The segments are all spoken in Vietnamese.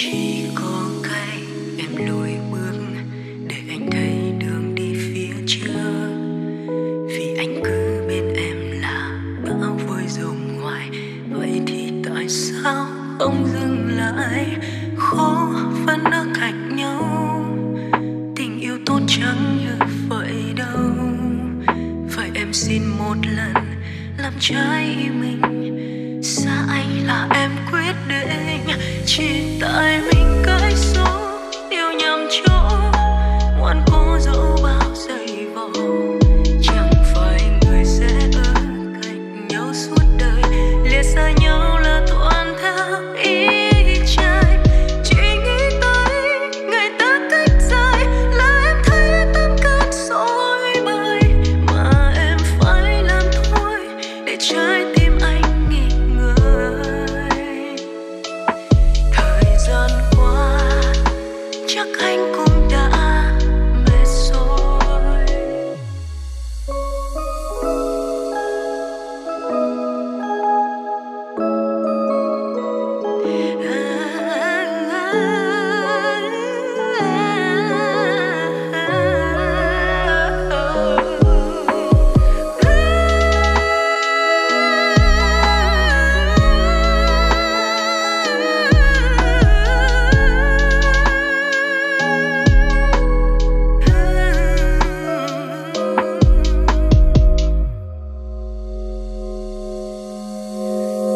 chỉ có cách em lùi bước để anh thấy đường đi phía trước. Vì anh cứ bên em là bão vơi dồn ngoài vậy thì tại sao không dừng lại? Khó vẫn ở cạnh nhau. Tình yêu tốt chẳng như vậy đâu? Vậy em xin một lần làm trái mình. Xa anh là em quyết định? Chỉ tại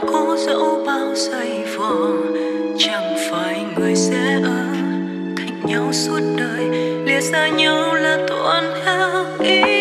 cũ dẫu bao giây vò chẳng phải người sẽ ở cạnh nhau suốt đời lìa xa nhau là tuôn theo. ý